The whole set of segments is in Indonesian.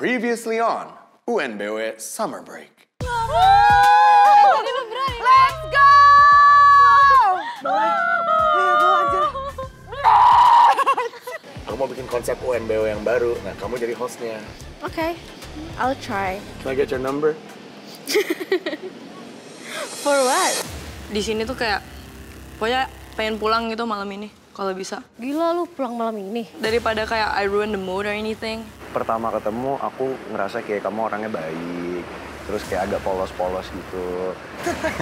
Previously on UNBW Summer Break. Let's go! Aku mau bikin konsep UNBW yang baru. Nah, kamu jadi hostnya. Okay, I'll try. Can I get your number? For what? Di sini tuh kayak pokoknya pengen pulang gitu malam ini kalau bisa. Gila lu pulang malam ini. Daripada kayak I ruin the mood or anything. Pertama ketemu aku ngerasa kayak kamu orangnya baik, terus kayak agak polos-polos gitu.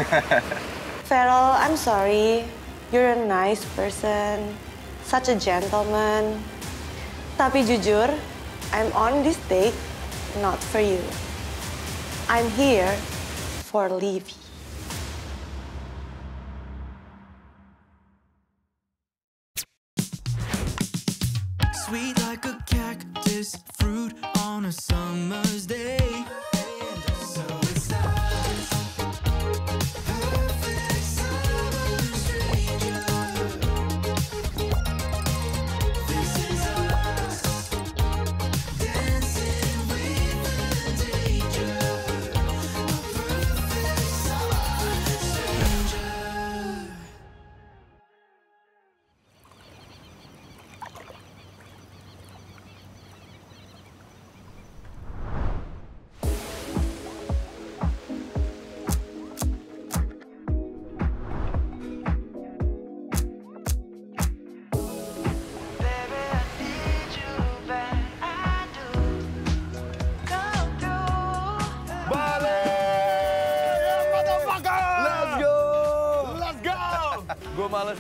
Farrell, I'm sorry. You're a nice person, such a gentleman. Tapi jujur, I'm on this date not for you. I'm here for Livy.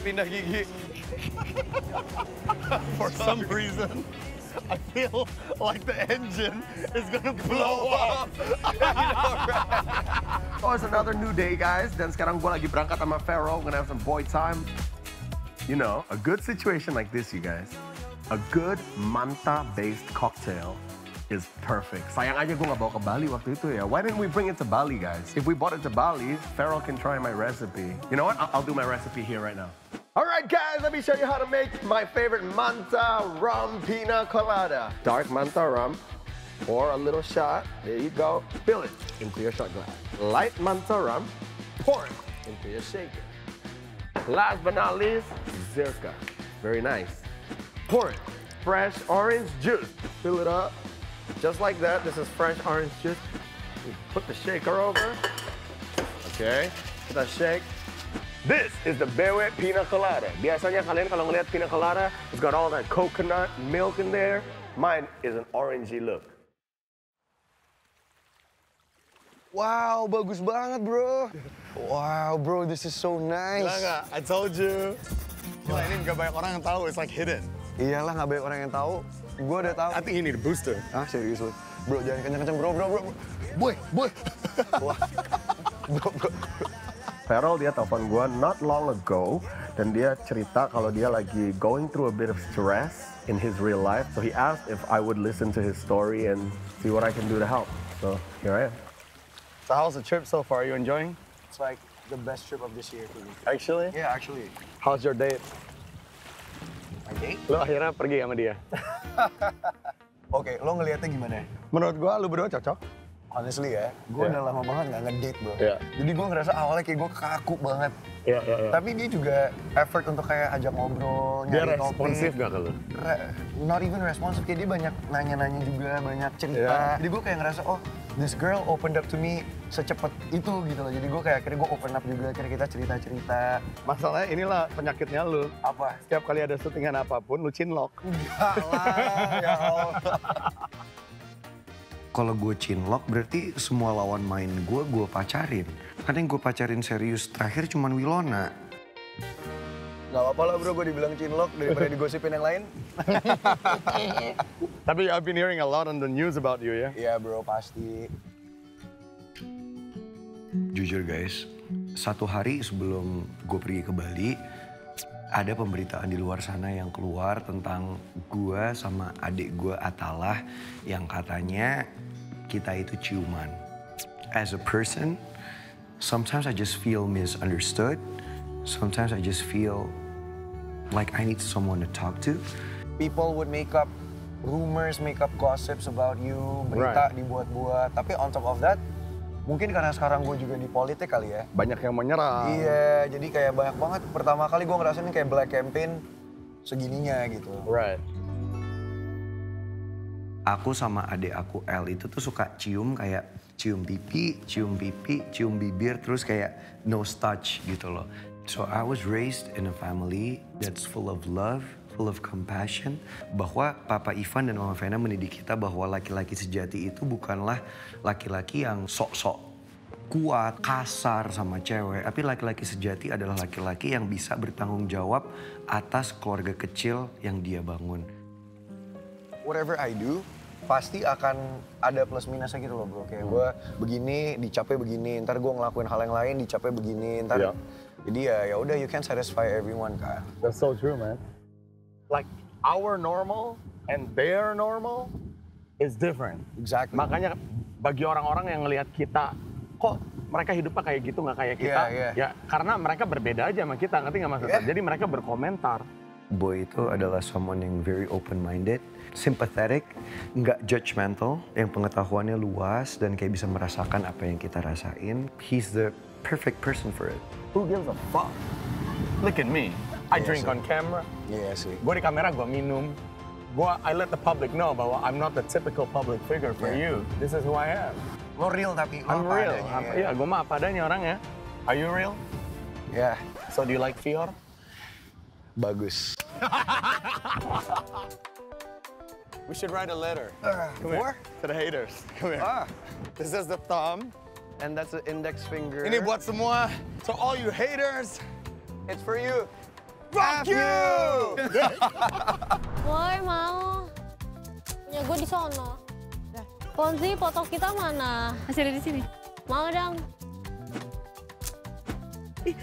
Pindah gigi. For some reason, I feel like the engine is gonna blow up. Oh, it's another new day, guys. Dan sekarang gue lagi berangkat sama Pharaoh. Gonna have some boy time. You know, a good situation like this, you guys. A good manta-based cocktail is perfect. Sayang aja gue nggak bawa ke Bali waktu itu ya. Why didn't we bring it to Bali, guys? If we bought it to Bali, Pharaoh can try my recipe. You know what? I'll, I'll do my recipe here right now. All right, guys, let me show you how to make my favorite Manta rum pina colada. Dark Manta rum, or a little shot. There you go. Fill it into your shot glass. Light Manta rum, pour it into your shaker. Last but not least, Zirka. Very nice. Pour it. Fresh orange juice. Fill it up. Just like that. This is fresh orange juice. Put the shaker over. Okay. Put that shake. This is the Bewe Pina Colada. Biasanya kalian kalau ngeliat pina colada, it's got all that coconut milk in there. Mine is an orangey look. Wow, bagus banget, bro. Wow, bro, this is so nice. Gila? I told you. Gila, ini nggak banyak orang yang tahu. It's like hidden. Iyalah, nggak banyak orang yang tahu. Gue udah tahu. I think you need a booster. Ah, serius lu. Bro, jangan kenceng-kenceng, bro, bro, bro. bro. Boy, boy. Wah. bro, bro. Farrell dia telepon gue not long ago dan dia cerita kalau dia lagi going through a bit of stress in his real life. So he asked if I would listen to his story and see what I can do to help. So here I am. So how's the trip so far? Are you enjoying? It's like the best trip of this year for me. Actually? Yeah, actually. How's your date? My date? Lo akhirnya pergi sama dia. Oke, lo ngelihatnya gimana? Menurut gua lu berdua cocok. Honestly ya, gue Yeah. udah lama banget nggak ngedate bro. Yeah. Jadi gue ngerasa awalnya kayak gue kaku banget. Iya, iya, iya. Tapi dia juga effort untuk kayak ajak ngobrol, Dia nyari topik. responsif gak ke lu? Re- not even responsif, kayak dia banyak nanya-nanya juga, banyak cerita. Yeah. Jadi gue kayak ngerasa, oh this girl opened up to me secepat itu gitu loh. Jadi gue kayak akhirnya gue open up juga, akhirnya kita cerita-cerita. Masalahnya inilah penyakitnya lu. Apa? Setiap kali ada syutingan apa pun, lu cinlok. Enggak lah, ya Allah. Kalau gue cinlok berarti semua lawan main gue, gue pacarin. Karena yang gue pacarin serius terakhir cuman Wilona. Gak apa-apa lah bro, gue dibilang cinlok daripada digosipin yang lain. Tapi I've been hearing a lot on the news about you ya. Iya bro, pasti. Jujur guys, satu hari sebelum gue pergi ke Bali, ada pemberitaan di luar sana yang keluar tentang gue sama adik gue Atalah yang katanya kita itu ciuman. As a person, sometimes I just feel misunderstood. Sometimes I just feel like I need someone to talk to. People would make up rumors, make up gossips about you, berita dibuat-buat. Tapi on top of that, mungkin karena sekarang gue juga di politik kali ya. Banyak yang menyerang. Iya, jadi kayak banyak banget. Pertama kali gue ngerasain kayak black campaign segininya gitu. Right. Aku sama adik aku L itu tuh suka cium kayak cium pipi, cium pipi, cium bibir, terus kayak nose touch gitu loh. So I was raised in a family that's full of love, full of compassion. Bahwa Papa Ivan dan Mama Vena mendidik kita bahwa laki-laki sejati itu bukanlah laki-laki yang sok-sok kuat, kasar sama cewek. Tapi laki-laki sejati adalah laki-laki yang bisa bertanggung jawab atas keluarga kecil yang dia bangun. Whatever I do, pasti akan ada plus minusnya gitu loh bro. Kayak gue begini, dicapek begini, ntar gue ngelakuin hal yang lain, dicapek begini, ntar. Iya. Jadi ya ya udah you can satisfy everyone kan. That's so true, man. Like our normal and their normal is different. Exactly. Makanya bagi orang-orang yang ngelihat kita, kok mereka hidupnya kayak gitu nggak kayak kita? Iya, iya. Ya karena mereka berbeda aja sama kita, ngerti nggak maksudnya? Iya. Jadi mereka berkomentar. Boy itu adalah someone yang very open-minded, sympathetic, nggak judgmental, yang pengetahuannya luas dan kayak bisa merasakan apa yang kita rasain. He's the perfect person for it. Who gives a fuck? Look at me. I Iya drink sih. on camera. Iya sih. Gue di kamera gue minum. Gue I let the public know bahwa I'm not the typical public figure for Yeah. you. This is who I am. Lo real tapi lo I'm apa real. adanya, Apa- ya. Iya, gue mah apa adanya orangnya. Are you real? Ya, So do you like Fior? bagus. We should write a letter Come here. to the haters. Come here. Ah, This is the thumb. and that's the index finger. Ini buat semua. So all you haters, It's for you. fuck you! Boy mau. Ya gue di sono. Ponzi foto kita mana? Masih ada di sini. Mau dong.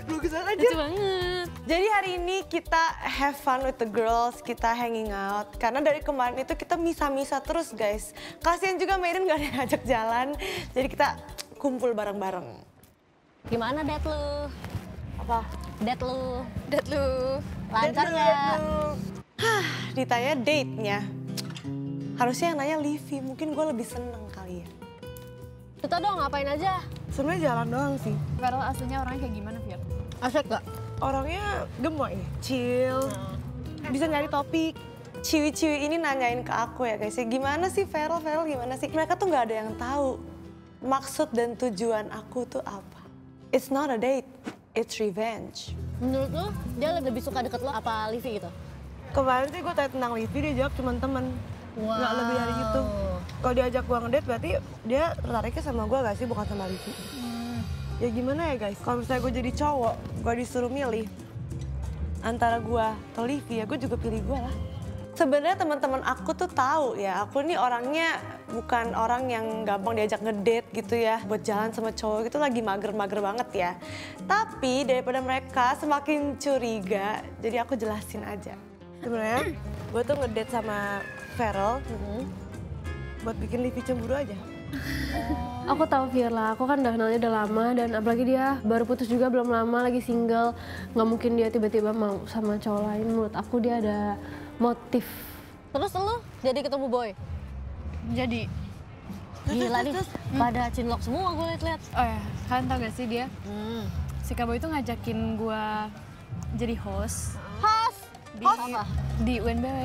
Bagus banget Lucu banget. Jadi hari ini kita have fun with the girls, kita hanging out. Karena dari kemarin itu kita misa-misa terus guys. Kasian juga Maiden gak ada yang ngajak jalan. Jadi kita kumpul bareng-bareng. Gimana date lu? Apa? Date lu. Dat lu. Lancar nggak? Hah, ditanya date-nya. Harusnya yang nanya Livi, mungkin gue lebih seneng kali ya. Kita dong ngapain aja? Sebenarnya jalan doang sih. Farel aslinya orangnya kayak gimana, Fir? Asik gak? Orangnya gemoy, chill, bisa nyari topik. Ciwi-ciwi ini nanyain ke aku ya guys, ya, gimana sih Feral, Feral gimana sih? Mereka tuh nggak ada yang tahu maksud dan tujuan aku tuh apa. It's not a date, it's revenge. Menurut lu dia lebih suka deket lo apa Livi gitu? Kemarin sih gue tanya tentang Livi, dia jawab cuma temen. Nggak lebih dari itu. Kalau diajak gue ngedate berarti dia tertariknya sama gue gak sih, bukan sama Livi. Ya gimana ya guys, kalau misalnya gue jadi cowok, gue disuruh milih antara gue atau Livi, ya gue juga pilih gue lah. Sebenarnya teman-teman aku tuh tahu ya, aku ini orangnya bukan orang yang gampang diajak ngedate gitu ya. Buat jalan sama cowok itu lagi mager-mager banget ya. Tapi daripada mereka semakin curiga, jadi aku jelasin aja. Sebenarnya gue tuh ngedate sama Feral buat bikin Livi cemburu aja. Aku tahu Firla, aku kan udah kenalnya udah lama dan apalagi dia baru putus juga belum lama lagi single. Nggak mungkin dia tiba-tiba mau sama cowok lain. Menurut aku dia ada motif. Terus lu jadi ketemu boy? Jadi, Gila nih, pada cinlok semua gue liat-liat. oh ya, kalian tau gak sih dia? Si Kabo itu ngajakin gue jadi host Host! di, Host apa? di UNBW.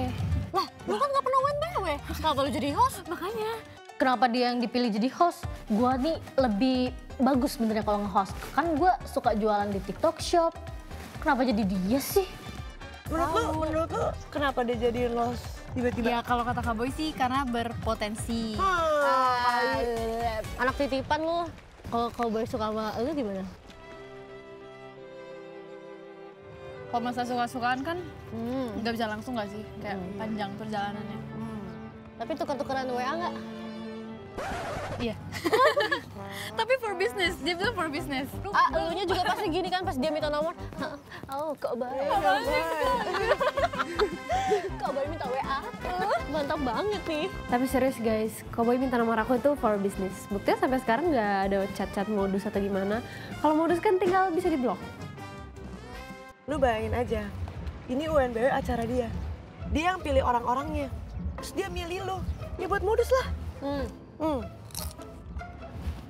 Lah, lu kan gak pernah WNBW. Kenapa lu jadi host? Makanya. Kenapa dia yang dipilih jadi host? Gua nih lebih bagus sebenarnya kalau nge-host. Kan gua suka jualan di TikTok Shop. Kenapa jadi dia sih? Menurut lu, menurut lu kenapa dia jadi los tiba-tiba? Ya kalau kata Kak Boy sih karena berpotensi. Ah, anak titipan lu. Kalau kalau boleh suka sama lu gimana? Kalau masa suka-sukaan kan Hmm. nggak bisa langsung nggak sih? Kayak panjang perjalanannya. Tapi tuker-tukeran WA nggak? Iya. Tapi for business, dia bilang for business. Ah, elunya juga pasti gini kan pas dia minta nomor. Oh, kok baik. Kok baik minta WA aku. Mantap banget nih. Tapi serius guys, Cowboy minta nomor aku itu for business. Buktinya sampai sekarang nggak ada chat-chat modus atau gimana. Kalau modus kan tinggal bisa diblok. Lu bayangin aja, ini UNBW acara dia. Dia yang pilih orang-orangnya. terus dia milih lo. Ya buat modus lah. Hmm. Hmm.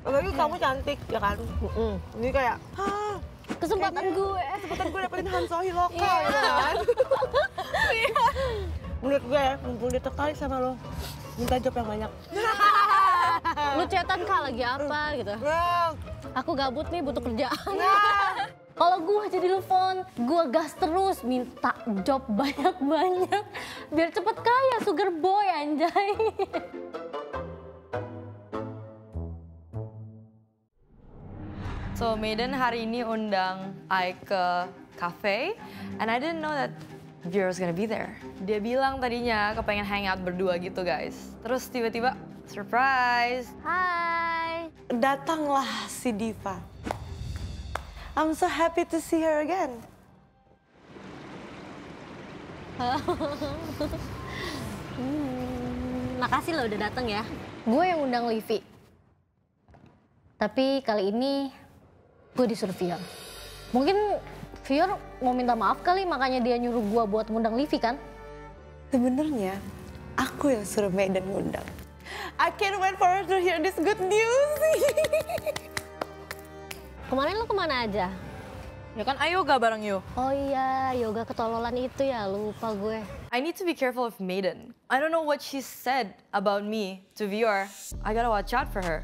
Apalagi kamu cantik, ya kan? Ini kayak, Hah, Kesempatan kayaknya gue. Kesempatan gue dapetin Han Sohee lokal, ya kan? Menurut gue ya, mumpung dia tertarik sama lo, minta job yang banyak. Lu cetan kak lagi apa gitu. Nah, Aku gabut nih butuh kerjaan. Kalau gue jadi telepon, gue gas terus minta job banyak-banyak biar cepet kaya sugar boy anjay. So Maiden hari ini undang I ke cafe, and I didn't know that Vera's gonna be there. Dia bilang tadinya kepengen hangout berdua gitu guys. Terus tiba-tiba surprise. Hai. datanglah si Diva. I'm so happy to see her again. Hmm, makasih lo udah datang ya. Gue yang undang Livi. Tapi kali ini gue disuruh Fior. Mungkin Fior mau minta maaf kali makanya dia nyuruh gue buat ngundang Livi kan? Sebenarnya aku yang suruh Medan ngundang. I can't wait for her to hear this good news. Kemarin lo ke mana aja? Ya kan ayo yoga bareng yuk. Oh iya, yoga ketololan itu ya, lupa gue. I need to be careful of Maiden. I don't know what she said about me to Vior. I gotta watch out for her.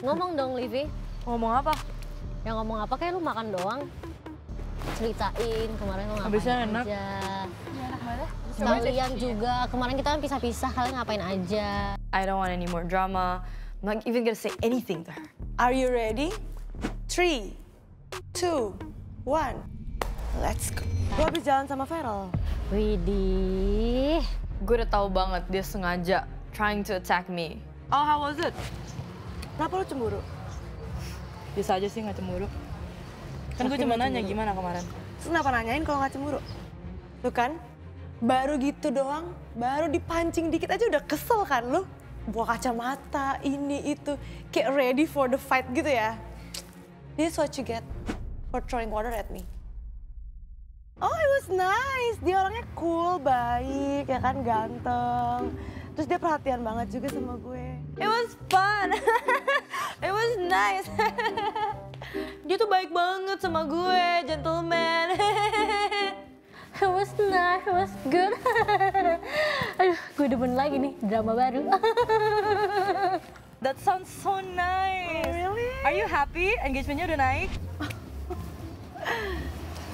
Ngomong dong, Livi. Ngomong apa? Yang ngomong apa kayak lu makan doang. Ceritain kemarin lu ngapain Habisnya enak. aja. Kalian juga, kemarin kita kan pisah-pisah, kalian ngapain aja. I don't want any more drama. I'm not even gonna say anything to her. Are you ready? Three, two, one. Let's go. Gue habis jalan sama Feral. Widih. Gue udah tahu banget dia sengaja trying to attack me. Oh, how was it? Kenapa lo cemburu? Bisa aja sih nggak cemburu. Kan gue cuma nanya gimana kemarin. Terus kenapa nanyain kalau nggak cemburu? Tuh kan, baru gitu doang, baru dipancing dikit aja udah kesel kan lo? Buah kacamata, ini, itu. Kayak ready for the fight gitu ya. This is what you get for throwing water at me. Oh, it was nice. Dia orangnya cool, baik, ya kan, ganteng. Terus dia perhatian banget juga sama gue. It was fun. It was nice. dia tuh baik banget sama gue, gentleman. It was nice, it was good. Gue demen lagi nih drama baru. That sounds so nice. really? Are you happy? Engagementnya udah naik?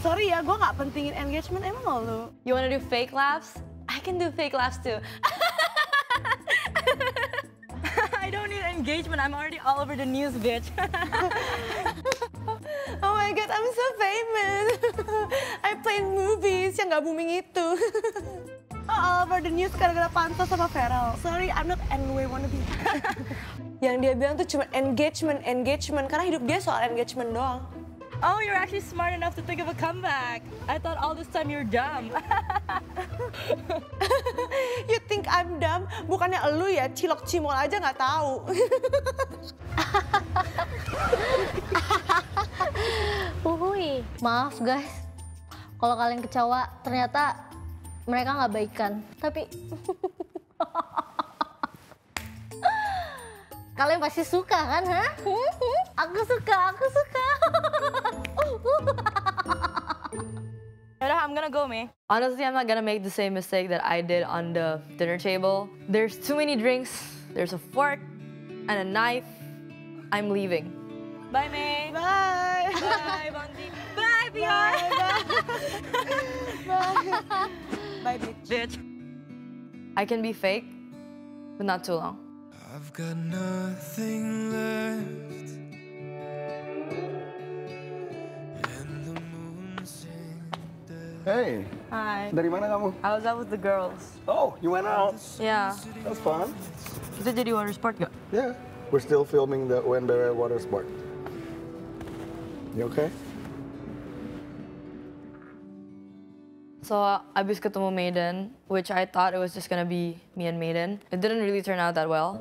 Sorry ya, gue nggak pentingin engagement emang lo lu. You wanna do fake laughs? I can do fake laughs too. I don't need engagement. I'm already all over the news, bitch. Oh my god, I'm so famous. I play in movies yang gak booming itu. Oh, all over the news gara-gara pantas sama Feral. Sorry, I'm not anyway wannabe. yang dia bilang tuh cuma engagement, engagement. Karena hidup dia soal engagement doang. oh, you're actually smart enough to think of a comeback. I thought all this time you're dumb. You think I'm dumb? Bukannya elu ya, cilok cimol aja nggak tahu. Uhui, maaf guys. Kalau kalian kecewa, ternyata mereka nggak baikan. Tapi kalian pasti suka kan, ha? Aku suka, aku suka. I'm gonna go, May. Honestly, I'm not gonna make the same mistake that I did on the dinner table. There's too many drinks. There's a fork and a knife. I'm leaving. Bye, May. Bye. Bye, Bonzi. Bye, Pior. Bye, bitch. Bitch. I can be fake, but not too long. I've got nothing left. And the moon Hey, Hi. dari mana kamu? I was out with the girls. Oh, you went out. Yeah. That's fun. Kita jadi water sport gak? Yeah, we're still filming the Uenbere water sport. You okay? So, abis ketemu Maiden, which I thought it was just gonna be me and Maiden, it didn't really turn out that well.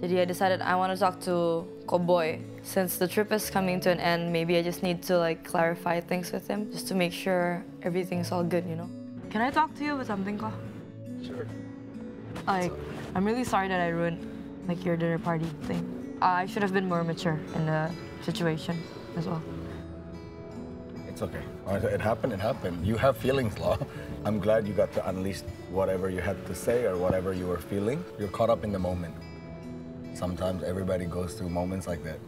Jadi I decided I want to talk to Cowboy. Since the trip is coming to an end, maybe I just need to like clarify things with him, just to make sure everything's all good, you know? Can I talk to you about something, Ko? Sure. Like, I'm really sorry that I ruined like your dinner party thing. I should have been more mature in the situation as well. It's okay. It happened, it happened. You have feelings, Law. I'm glad you got to unleash whatever you had to say or whatever you were feeling. You're caught up in the moment. Sometimes everybody goes through moments like that.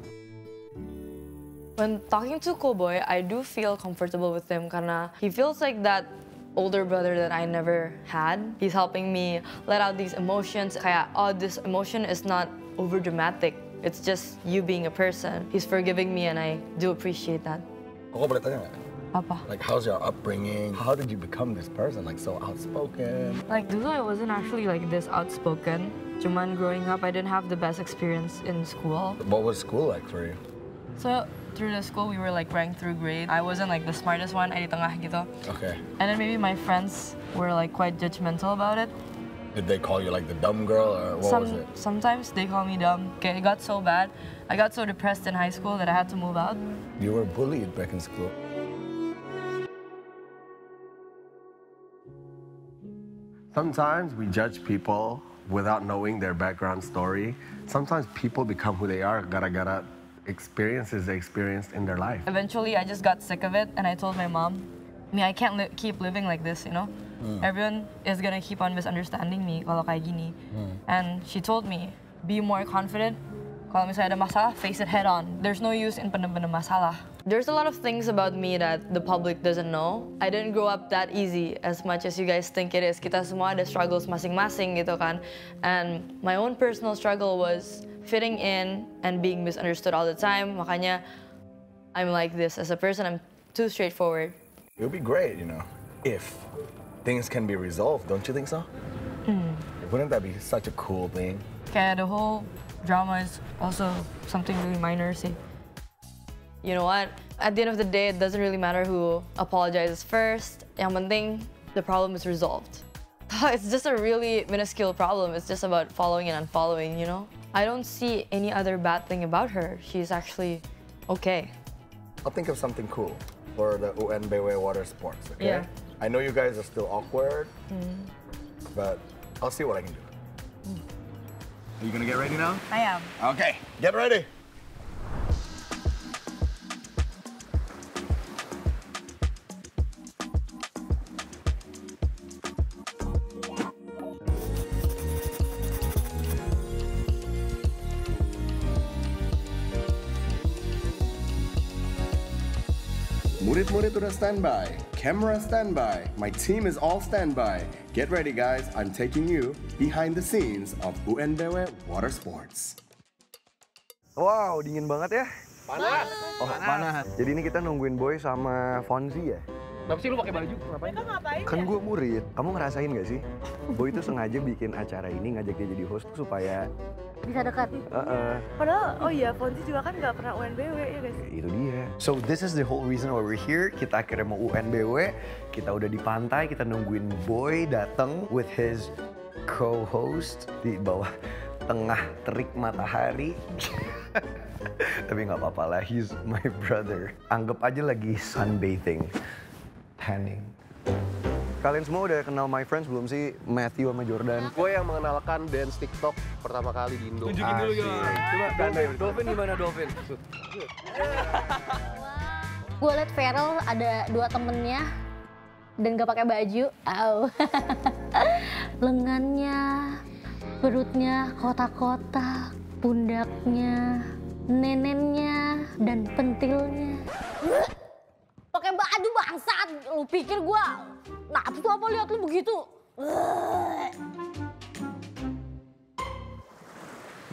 When talking to Cowboy, I do feel comfortable with him karena he feels like that older brother that I never had. He's helping me let out these emotions. Kayak, oh, this emotion is not over dramatic. It's just you being a person. He's forgiving me and I do appreciate that. Koko boleh tanya nggak? Apa? Like, how's your upbringing? How did you become this person? Like, so outspoken? Like dulu I wasn't actually like this outspoken. Cuman growing up I didn't have the best experience in school. What was school like for you? So through the school we were like ranked through grade. I wasn't like the smartest one, ay di tengah gitu. Okay. And then maybe my friends were like quite judgmental about it. Did they call you like the dumb girl or what Some, was it? Sometimes they call me dumb. Okay, it got so bad. I got so depressed in high school that I had to move out. You were bullied back in school. Sometimes we judge people without knowing their background story. Sometimes people become who they are gara-gara experiences they experienced in their life. Eventually, I just got sick of it, and I told my mom, I mean, I can't li- keep living like this, you know? Hmm. Everyone is gonna keep on misunderstanding me kalau kayak gini. And she told me, be more confident. Kalau misalnya ada masalah, face it head on. There's no use in pendem-pendem masalah. There's a lot of things about me that the public doesn't know. I didn't grow up that easy as much as you guys think it is. Kita semua ada struggles masing-masing gitu kan. And my own personal struggle was fitting in and being misunderstood all the time. Makanya I'm like this as a person. I'm too straightforward. It would be great, you know, if things can be resolved, don't you think so? Hmm. Wouldn't that be such a cool thing? Kayak the whole drama is also something really minor sih. You know what? At the end of the day, it doesn't really matter who apologizes first. Yang penting, the problem is resolved. It's just a really minuscule problem. It's just about following and unfollowing, you know? I don't see any other bad thing about her. She's actually okay. I'll think of something cool for the UNBW water sports, okay? Yeah. I know you guys are still awkward, Hmm. but I'll see what I can do. Are you gonna get ready now? I am. Okay, get ready. Murid-murid udah standby, camera standby, my team is all standby. Get ready guys, I'm taking you behind the scenes of UNBW Water Sports. Wow, dingin banget ya. Panas. Oh, panas. Jadi ini kita nungguin Boy sama Fonzi ya? Kenapa sih lu pakai baju? Ngapain? Kan gue murid. Kamu ngerasain gak sih? Boy itu sengaja bikin acara ini ngajak dia jadi host supaya Bisa dekat. Heeh. Padahal, oh iya, Fonzi juga kan nggak pernah UNBW ya guys. itu dia. So this is the whole reason why we're here. Kita akhirnya mau UNBW. Kita udah di pantai, kita nungguin Boy datang with his co-host di bawah tengah terik matahari. Tapi nggak apa-apa lah, he's my brother. Anggap aja lagi sunbathing, tanning. Kalian semua udah kenal my friends belum sih? Matthew sama Jordan. Gue yang mengenalkan dance TikTok pertama kali di Indo. Tunjukin dulu. Yon. Coba Dolphin, Dolphin gimana Dolphin? Gue liat Feral ada dua temennya dan gak pakai baju. Au. Lengannya, perutnya kotak-kotak, pundaknya, nenennya, dan pentilnya. Pakai baju bangsat, lu pikir gua nafsu apa lihat lu begitu?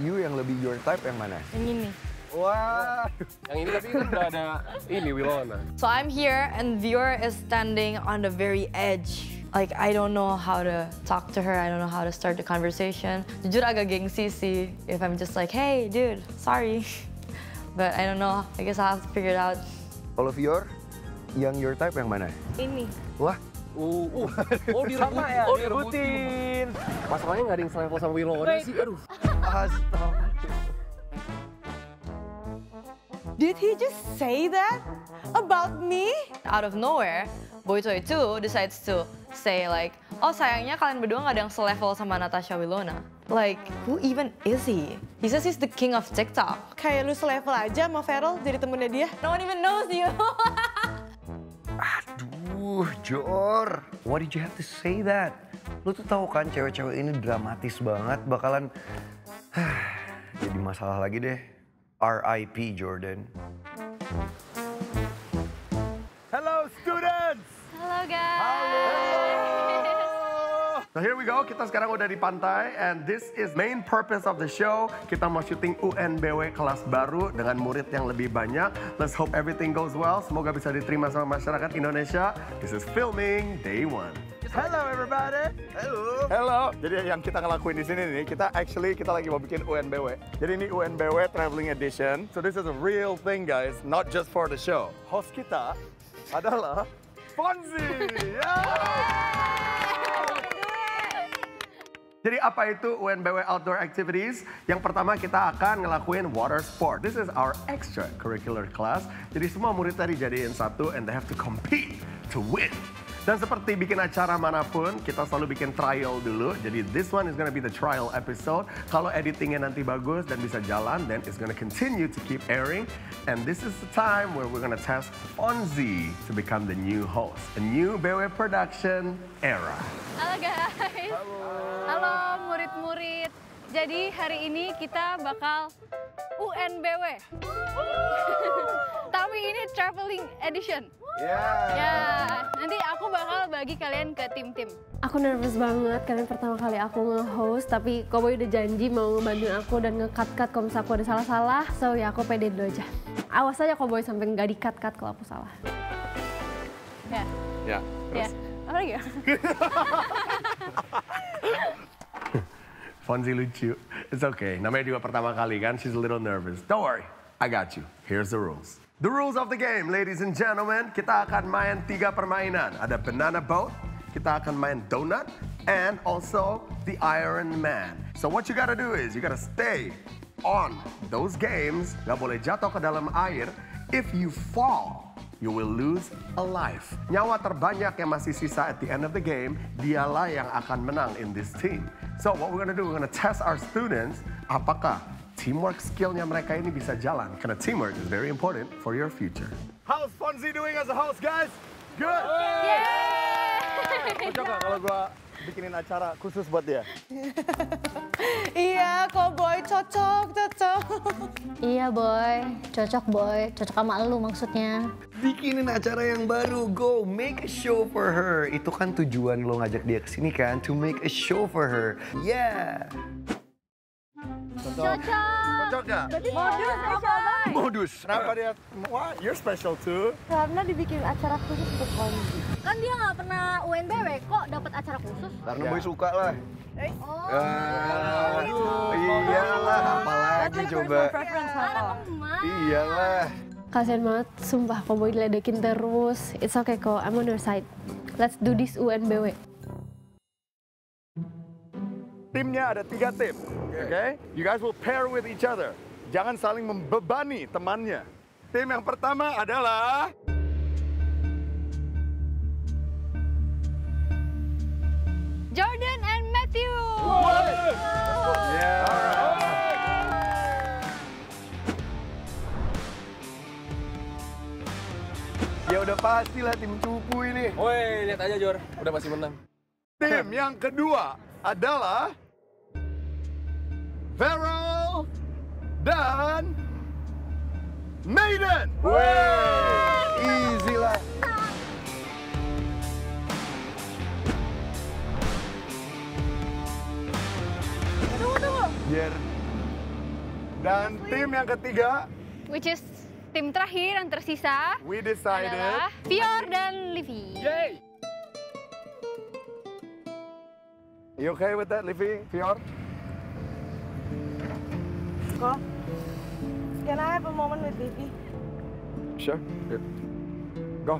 You yang lebih your type yang mana? Yang ini. Wah, yang ini tapi kan udah ada ini Wilona. So I'm here and viewer is standing on the very edge. Like I don't know how to talk to her. I don't know how to start the conversation. Jujur agak gengsi sih if I'm just like, hey dude, sorry. But I don't know. I guess I'll have to figure it out. Kalau Vior, yang your type yang mana? Ini. Wah, Uh, uh. Oh direbutin. Sama ya, oh direbutin. Masalahnya nggak ada yang selevel sama Wilona sih. Aduh. Astaga. Did he just say that about me? Out of nowhere, Boy Toy 2 decides to say like, oh sayangnya kalian berdua nggak ada yang selevel sama Natasha Wilona. Like, who even is he? He says he's the king of TikTok. Kayak lu selevel aja sama Feral jadi temennya dia. No one even knows you. Aduh, Jor. Why did you have to say that? Lu tuh tahu kan cewek-cewek ini dramatis banget, bakalan jadi masalah lagi deh. R.I.P. Jordan. So here we go, kita sekarang udah di pantai and this is main purpose of the show. Kita mau syuting UNBW kelas baru dengan murid yang lebih banyak. Let's hope everything goes well. Semoga bisa diterima sama masyarakat Indonesia. This is filming day one. Hello everybody. Halo. Halo. Jadi yang kita ngelakuin di sini nih, kita actually kita lagi mau bikin UNBW. Jadi ini UNBW Traveling Edition. So this is a real thing guys, not just for the show. Host kita adalah Fonzie. Jadi apa itu UNBW Outdoor Activities? Yang pertama kita akan ngelakuin water sport. This is our extracurricular class. Jadi semua murid tadi jadiin satu and they have to compete to win. Dan seperti bikin acara mana pun, kita selalu bikin trial dulu. Jadi this one is gonna be the trial episode. Kalau editingnya nanti bagus dan bisa jalan, then it's gonna continue to keep airing. And this is the time where we're gonna test Fonzie to become the new host. A new BW production era. Halo guys. Halo murid-murid. Jadi hari ini kita bakal UNBW. Tapi ini traveling edition. Ya, nanti aku bakal bagi kalian ke tim-tim. Aku nervous banget karena pertama kali aku nge-host tapi Koboy udah janji mau ngebantuin aku dan nge-cut-cut kalau misalnya aku ada salah-salah. So ya aku pede dulu aja. Awas aja Koboy sampai nggak di-cut-cut kalau aku salah. Ya, Ya. ya. Apa lagi ya? Fonzie lucu. It's okay. Namanya juga pertama kali kan. She's a little nervous. Don't worry. I got you. Here's the rules. The rules of the game, ladies and gentlemen. Kita akan main tiga permainan. Ada banana boat. Kita akan main donut. And also the Iron Man. So what you gotta do is you gotta stay on those games. Gak boleh jatuh ke dalam air. If you fall, you will lose a life. Nyawa terbanyak yang masih sisa at the end of the game, dialah yang akan menang in this team. So what we're gonna do, we're gonna test our students, apakah teamwork skillnya mereka ini bisa jalan. Karena teamwork is very important for your future. How's Fonzie doing as a host, guys? Good. Cocok nggak kalau gua bikinin acara khusus buat dia? Iya, kok boy cocok, cocok. Iya boy, cocok boy, cocok sama lu maksudnya. Bikinin acara yang baru, go make a show for her. Itu kan tujuan lo ngajak dia ke sini kan, to make a show for her. Yeah. Cocok. Cocok? Modus. Modus. Kenapa dia? Wah, you're special too. Karena dibikin acara khusus untuk Fonzie. Kan dia nggak pernah UNBW, kok dapat acara khusus? Karena boy suka lah. Oh, Ah, iyalah, apalagi coba. Iyalah. Kasian banget, sumpah Koboy diledekin terus. It's okay kok, I'm on your side. Let's do this UNBW. Timnya ada tiga tim, oke? You guys will pair with each other. Jangan saling membebani temannya. Tim yang pertama adalah Jordan and Matthew. Ya udah pastilah tim cupu ini. Woi, lihat aja Jor, udah pasti menang. tim yang kedua adalah Farrell dan Maiden. Easy lah. Tunggu, tunggu. Biar. Dan tim yang ketiga, Which is tim terakhir yang tersisa we decided. adalah Fior dan Livi. Yay! You okay with that, Livy? Fior? Kok? Can I have a moment with Vivi? Sure. Here. Go.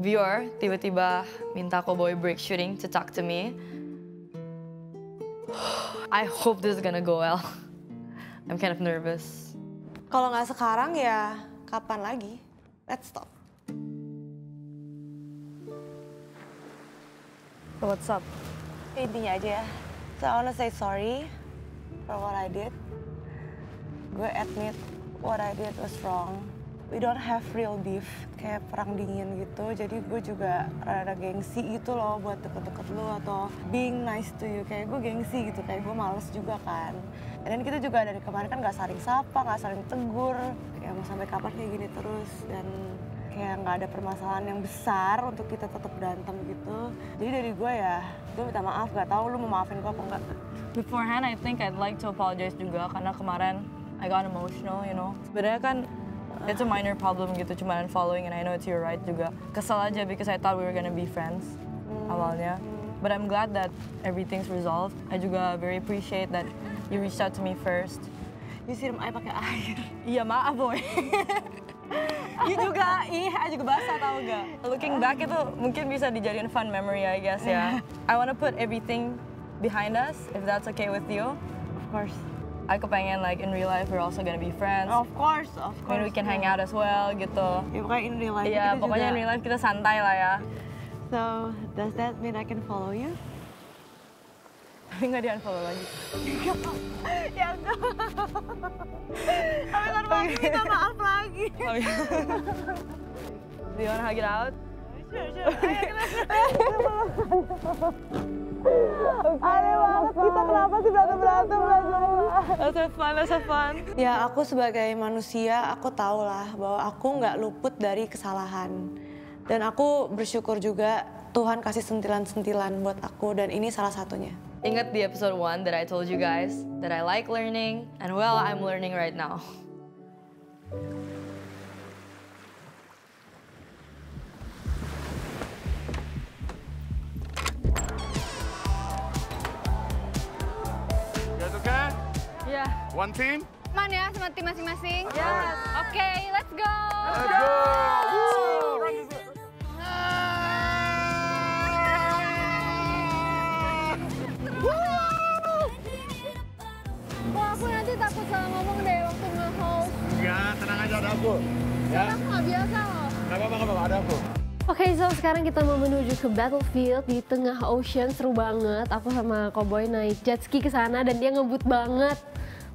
Viewer tiba-tiba minta Cowboy break shooting to talk to me. I hope this is gonna go well. I'm kind of nervous. Kalau nggak sekarang ya kapan lagi? let's stop. What's up? Intinya aja ya. So I wanna say sorry for what I did. Gue admit what I did was wrong. We don't have real beef, kayak perang dingin gitu. Jadi gue juga rada gengsi gitu loh buat deket-deket lu atau being nice to you. Kayak gue gengsi gitu, kayak gue males juga kan. Dan kita juga dari kemarin kan gak saling sapa, gak saling tegur. Kayak mau sampai kapan kayak gini terus. Dan kayak nggak ada permasalahan yang besar untuk kita tetap berantem gitu. Jadi dari gue ya, gue minta maaf. Gak tahu lu mau maafin gue apa enggak. Beforehand, I think I'd like to apologize juga karena kemarin I got emotional, you know. Sebenarnya kan it's a minor problem gitu, cuma following and I know it's your right juga. Kesel aja because I thought we were gonna be friends awalnya. But I'm glad that everything's resolved. I juga very appreciate that you reached out to me first. You siram air pakai air. Iya maaf boy. you juga, ih, I juga basah tau gak? Looking back itu mungkin bisa dijadiin fun memory I guess ya. I wanna put everything behind us, if that's okay with you. Of course. I kepengen like in real life we're also gonna be friends. Of course, of course. Maybe we can hang out as well gitu. Ya pokoknya in real life Iya, kita pokoknya juga. in real life kita santai lah ya. So, does that mean I can follow you? Tapi nggak di unfollow lagi. ya enggak. Tapi ntar maaf, minta maaf lagi. Oh, iya. Do you wanna hug it out? Aneh banget kita kenapa sih berantem-berantem Let's have fun, let's have fun. Ya aku sebagai manusia, aku tahu lah bahwa aku nggak luput dari kesalahan. Dan aku bersyukur juga Tuhan kasih sentilan-sentilan buat aku dan ini salah satunya. Ingat di episode 1 that I told you guys that I like learning and well I'm learning right now. Guys okay? Iya. One team? Man ya sama tim masing-masing? Yes. Oke, let's go. Let's go! Woo! Wah, aku nanti takut salah ngomong deh waktu nge-host. Enggak, tenang aja ada aku. Ya, Aku nggak biasa loh. nggak apa-apa, nggak apa-apa, ada aku. Oke, so sekarang kita mau menuju ke battlefield di tengah ocean seru banget. Aku sama Cowboy naik jet ski ke sana dan dia ngebut banget.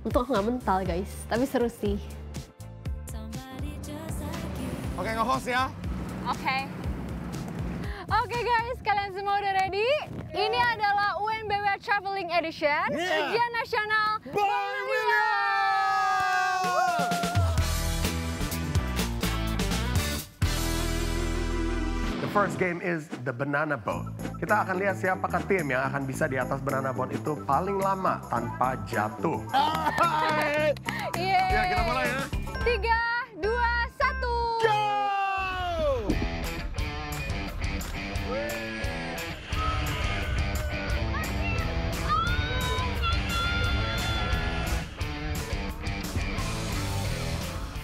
Untuk aku nggak mental guys, tapi seru sih. Oke, nge-host ya. Oke. Oke guys, kalian semua udah ready? Ini adalah UNBW Traveling Edition, Yeah. ujian nasional Bangladesh. The first game is the banana boat. Kita akan lihat siapakah tim yang akan bisa di atas banana boat itu paling lama tanpa jatuh. Yeay. Ya, kita mulai ya. Tiga,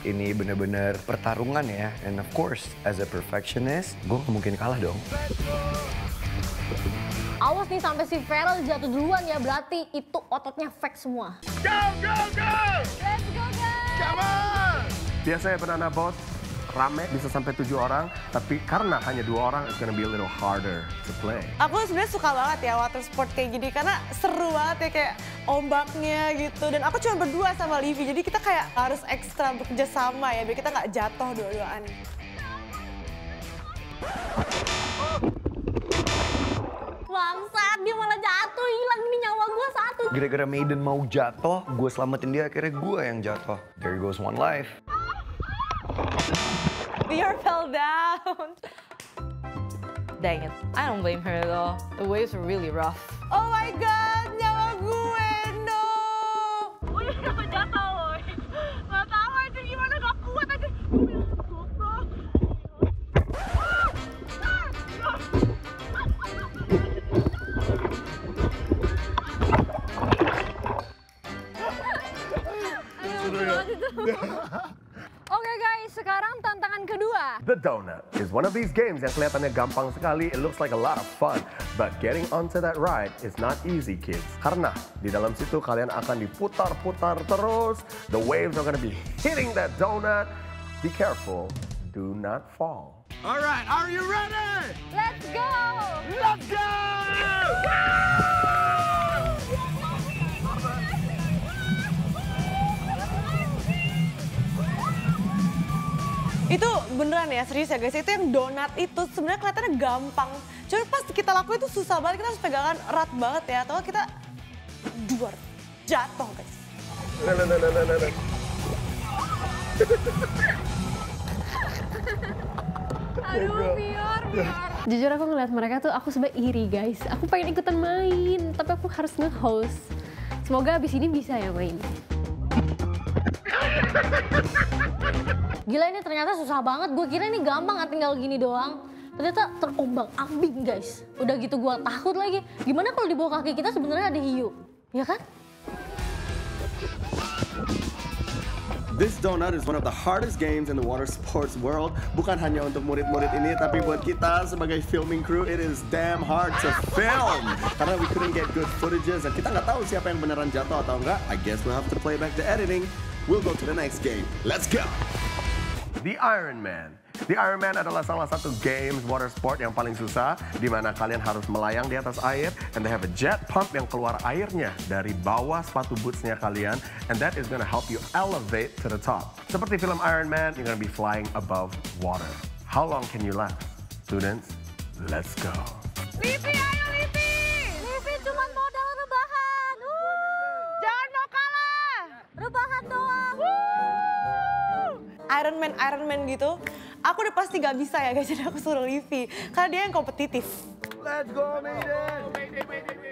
Ini bener-bener pertarungan ya. And of course, as a perfectionist, gue gak mungkin kalah dong. Awas nih sampai si Feral jatuh duluan ya, berarti itu ototnya fake semua. Go, go, go! Let's go guys. Come on! Biasanya banana boat rame bisa sampai tujuh orang, tapi karena hanya dua orang, it's gonna be a little harder to play. Aku sebenarnya suka banget ya water sport kayak gini karena seru banget ya kayak ombaknya gitu. Dan aku cuma berdua sama Livi, jadi kita kayak harus ekstra bekerja sama ya biar kita nggak jatuh dua-duaan. Bangsat, dia malah jatuh, hilang nih nyawa gue satu. Gara-gara Maiden mau jatuh, gue selamatin dia, akhirnya gue yang jatuh. There goes one life. Beer fell down. Dang it. I don't blame her at all. The waves were really rough. Oh my god, The Donut is one of these games yang kelihatannya gampang sekali. It looks like a lot of fun. But getting onto that ride is not easy, kids. Karena di dalam situ kalian akan diputar-putar terus. The waves are gonna be hitting that donut. Be careful. do not fall. All right, are you ready? Let's go! Let's go! Itu beneran ya, serius ya guys. Itu yang donat itu sebenarnya kelihatannya gampang. Cuma pas kita lakuin itu susah banget, kita harus pegangan erat banget ya. Atau kita duar jatuh guys. No, no, no, no, no, no, no. Aduh, Pior, Pior. Jujur aku ngeliat mereka tuh aku sebenarnya iri guys. Aku pengen ikutan main, tapi aku harus nge-host. Semoga abis ini bisa ya main. Gila ini ternyata susah banget. Gue kira ini gampang kan tinggal gini doang. Ternyata terombang ambing guys. Udah gitu gue takut lagi. Gimana kalau di bawah kaki kita sebenarnya ada hiu? Ya kan? This donut is one of the hardest games in the water sports world. Bukan hanya untuk murid-murid ini, tapi buat kita sebagai filming crew, it is damn hard to film. Karena we couldn't get good footages, dan kita nggak tahu siapa yang beneran jatuh atau enggak. I guess we'll have to play back the editing. We'll go to the next game. Let's go! The Iron Man. The Iron Man adalah salah satu games water sport yang paling susah di mana kalian harus melayang di atas air and they have a jet pump yang keluar airnya dari bawah sepatu bootsnya kalian and that is gonna help you elevate to the top. Seperti film Iron Man, you're gonna be flying above water. How long can you last? Students, let's go. Livi, Iron Man, Iron Man gitu. Aku udah pasti gak bisa ya guys, jadi aku suruh Livi. Karena dia yang kompetitif. Let's go, Maiden!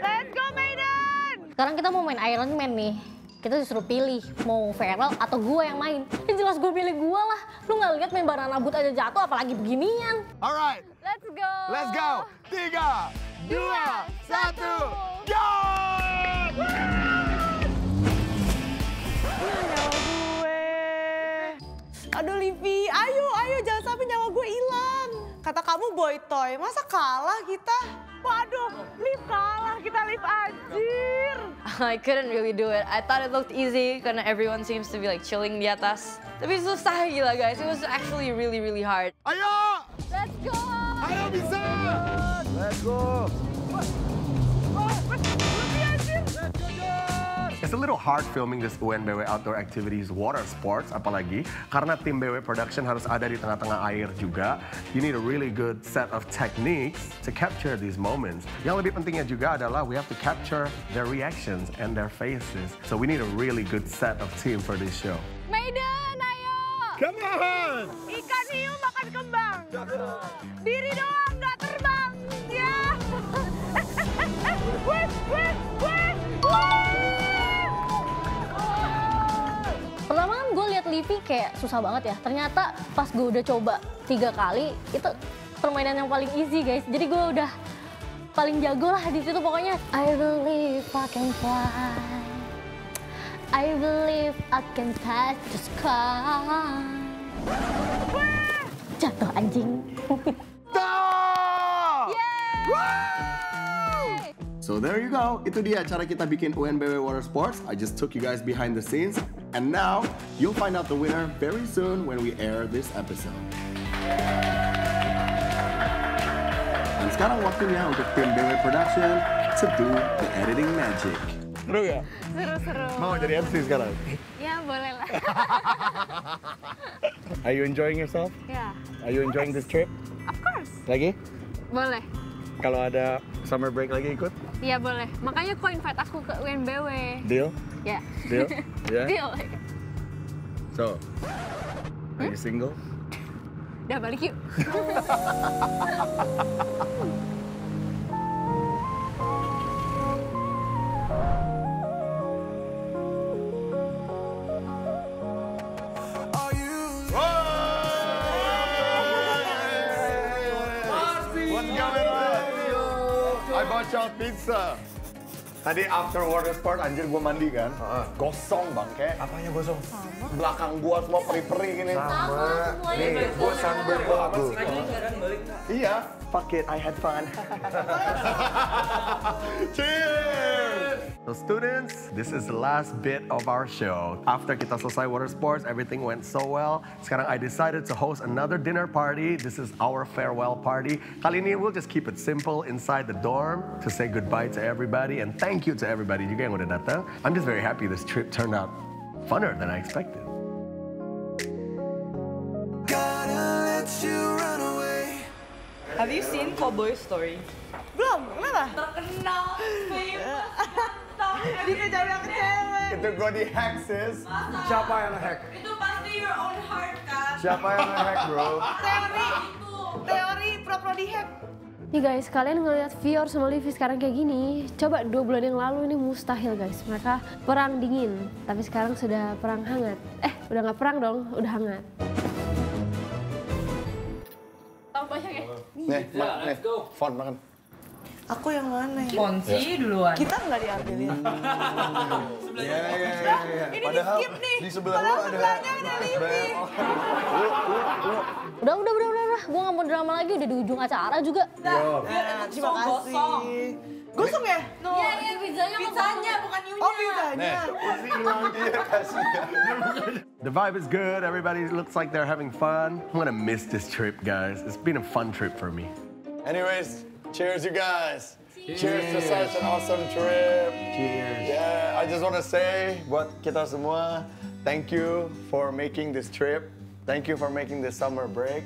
Let's go, Maiden! Sekarang kita mau main Iron Man nih. Kita disuruh pilih mau Feral atau gue yang main. Ya jelas gue pilih gue lah. Lu nggak lihat main banana boot aja jatuh apalagi beginian. Alright, Let's go. let's go. Tiga, dua, satu, go! Aduh Livi, ayo, ayo jangan sampai nyawa gue hilang. Kata kamu boy toy, masa kalah kita? Waduh, lift kalah kita lift anjir. I couldn't really do it. I thought it looked easy karena everyone seems to be like chilling di atas. Tapi susah gila guys. It was actually really really hard. Ayo! Let's go. Ayo bisa! Let's go! It's a little hard filming this UNBW Outdoor Activities water sports, apalagi karena tim BW Production harus ada di tengah-tengah air juga. You need a really good set of techniques to capture these moments. Yang lebih pentingnya juga adalah we have to capture their reactions and their faces. So we need a really good set of team for this show. Maiden, ayo. Come on! Ikan hiu makan kembang. Diri doang nggak terbang. Ya. Wih, Livi kayak susah banget ya. Ternyata pas gue udah coba tiga kali itu permainan yang paling easy guys. Jadi gue udah paling jago lah di situ pokoknya. I believe I can fly. I believe I can touch the sky. Jatuh anjing. So there you go. Itu dia cara kita bikin UNBW Water Sports. I just took you guys behind the scenes. And now, you'll find out the winner very soon when we air this episode. Dan sekarang waktunya untuk tim BW Production to do the editing magic. Seru ya? Seru-seru. Mau jadi MC sekarang? Ya boleh lah. Are you enjoying yourself? ya, Are you enjoying this trip? of course. Lagi? Boleh. Kalau ada summer break lagi ikut? Iya boleh. Makanya kok invite aku ke UNBW. Deal? Ya. Deal? Ya? Deal. So, are you single? Udah balik yuk. Y'all pizza. Tadi after water sport anjir gua mandi kan. Gosong bang kayak. Apanya gosong? Belakang gua semua peri-peri gini. Sama. Nih, gue sunburn tuh. Iya, fuck it, I had fun. Cheers! So students, this is the last bit of our show. After kita selesai water sports, everything went so well. Sekarang I decided to host another dinner party. This is our farewell party. Kali ini we'll just keep it simple inside the dorm to say goodbye to everybody and thank you to everybody juga yang udah datang. I'm just very happy this trip turned out funner than I expected. Gotta let you run away. Have you seen Cowboy Story? Belum, kenapa? Terkenal, Dikejar yang cewek. Itu gue di hack sis. Siapa yang hack? Itu pasti your own heart kan? Siapa yang hack bro? Teori, teori pro-pro di hack. Nih guys, kalian ngeliat Fior sama Livi sekarang kayak gini, coba dua bulan yang lalu ini mustahil guys. Mereka perang dingin, tapi sekarang sudah perang hangat. Eh, udah nggak perang dong, udah hangat. Tahu banyak ya? Nih, mak, nih. Font makan. Aku yang mana ya? Fonsi duluan. Kita nggak diambilin. Iya, iya, iya, iya. Ini Padahal di skip nih. di sebelah lu Padahal ada sebelahnya ada Livi. Udah, udah, udah, udah, udah. Gue gak mau drama lagi, udah di ujung acara juga. Nah, terima kasih. Gosong ya? Iya, iya, pizzanya Pizzanya bukan Yunya. Oh, pizzanya. Iya, kasih. The vibe is good. Everybody looks like they're having fun. I'm gonna miss this trip, guys. It's been a fun trip for me. Anyways, cheers, you guys. Cheers, to such an awesome trip. Cheers. Yeah, I just want to say buat kita semua, thank you for making this trip. Thank you for making this summer break.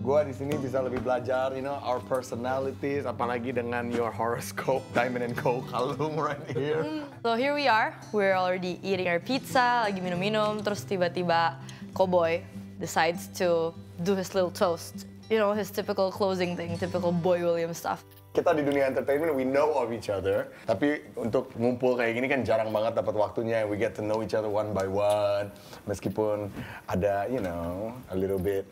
Gua di sini bisa lebih belajar, you know, our personalities, apalagi dengan your horoscope, Diamond and Co. kalung right here. Mm, so here we are, we're already eating our pizza, lagi minum-minum, terus tiba-tiba Cowboy decides to do his little toast. You know, his typical closing thing, typical Boy Williams stuff. Kita di dunia entertainment we know of each other. Tapi untuk ngumpul kayak gini kan jarang banget dapat waktunya. We get to know each other one by one. Meskipun ada you know a little bit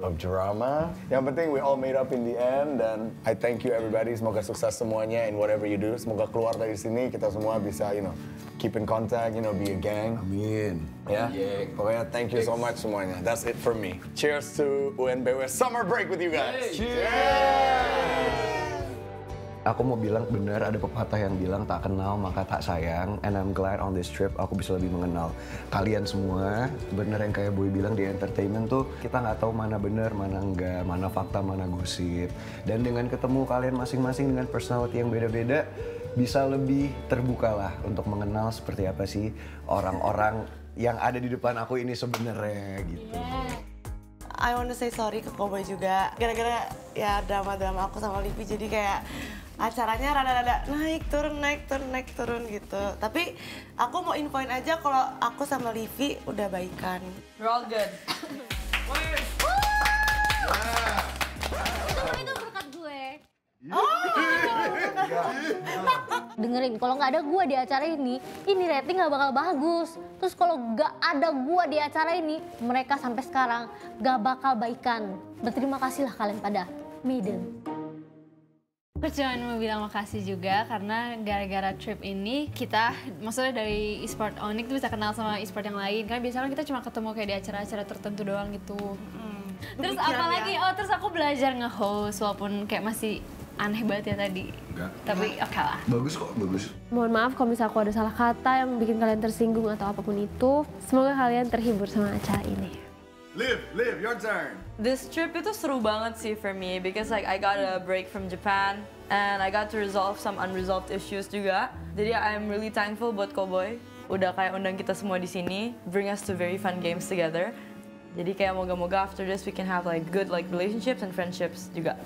of drama. Yang penting we all made up in the end. Dan I thank you everybody. Semoga sukses semuanya in whatever you do. Semoga keluar dari sini kita semua bisa you know keep in contact you know be a gang. Amin. ya? Pokoknya thank you so much semuanya. That's it for me. Cheers to UNBW summer break with you guys Aku mau bilang benar ada pepatah yang bilang tak kenal maka tak sayang and I'm glad on this trip aku bisa lebih mengenal kalian semua bener yang kayak Boy bilang di entertainment tuh kita nggak tahu mana bener mana enggak mana fakta mana gosip dan dengan ketemu kalian masing-masing dengan personality yang beda-beda bisa lebih terbuka lah untuk mengenal seperti apa sih orang-orang yang ada di depan aku ini sebenarnya gitu. I want to say sorry ke Cowboy juga. Gara-gara ya drama-drama aku sama Livi jadi kayak acaranya rada-rada naik turun naik turun naik turun gitu. Tapi aku mau infoin aja kalau aku sama Livi udah baikan. We're all good. Itu, itu berkat gue. Dengerin, kalau nggak ada gue di acara ini, ini rating nggak bakal bagus. Terus kalau nggak ada gue di acara ini, mereka sampai sekarang nggak bakal baikan. Berterima kasihlah kalian pada Maiden. Aku cuma mau bilang makasih juga karena gara-gara trip ini kita maksudnya dari e-sport Onyx tuh bisa kenal sama e-sport yang lain karena biasanya kan kita cuma ketemu kayak di acara-acara tertentu doang gitu. Terus Demikian apalagi ya. oh terus aku belajar nge-host walaupun kayak masih aneh banget ya tadi. Enggak. Tapi oke lah. Bagus kok, bagus. Mohon maaf kalau misalnya aku ada salah kata yang bikin kalian tersinggung atau apa pun itu. Semoga kalian terhibur sama acara ini. Live, live, your turn. This trip itu seru banget sih for me because like I got a break from Japan and I got to resolve some unresolved issues juga. Jadi I'm really thankful buat Cowboy udah kayak undang kita semua di sini, bring us to very fun games together. Jadi kayak moga-moga after this we can have like good like relationships and friendships juga.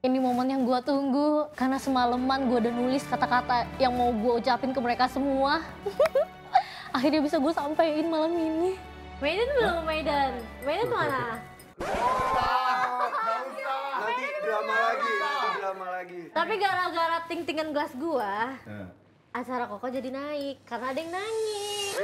Ini momen yang gue tunggu karena semalaman gue udah nulis kata-kata yang mau gue ucapin ke mereka semua. Akhirnya bisa gue sampein malam ini. Maiden belum Maiden. Maiden mana? Nanti drama lagi, nanti drama lagi. Tapi gara-gara ting-tingan gelas gue, acara Koko jadi naik karena ada yang nangis.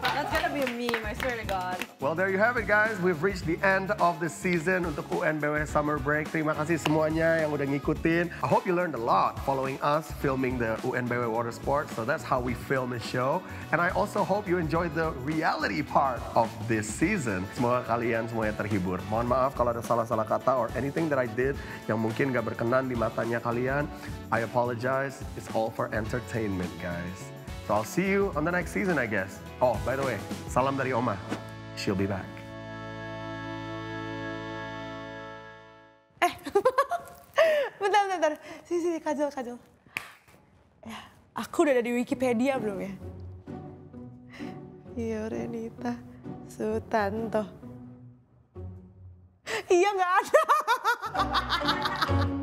That's gonna be a meme, I swear to God. Well, there you have it guys. We've reached the end of the season untuk UNBW Summer Break. Terima kasih semuanya yang udah ngikutin. I hope you learned a lot following us filming the UNBW Water Sports. So that's how we film the show. And I also hope you enjoyed the reality part of this season. Semoga kalian semuanya terhibur. Mohon maaf kalau ada salah-salah kata or anything that I did yang mungkin gak berkenan di matanya kalian. I apologize. It's all for entertainment, guys. So I'll see you on the next season, I guess. Oh, by the way, salam dari Oma. She'll be back. Bentar, bentar, bentar. Sini, sini, kajol, kajol. Ya, aku udah ada di Wikipedia belum ya? Iya, Renita Sutanto. Iya, nggak ada.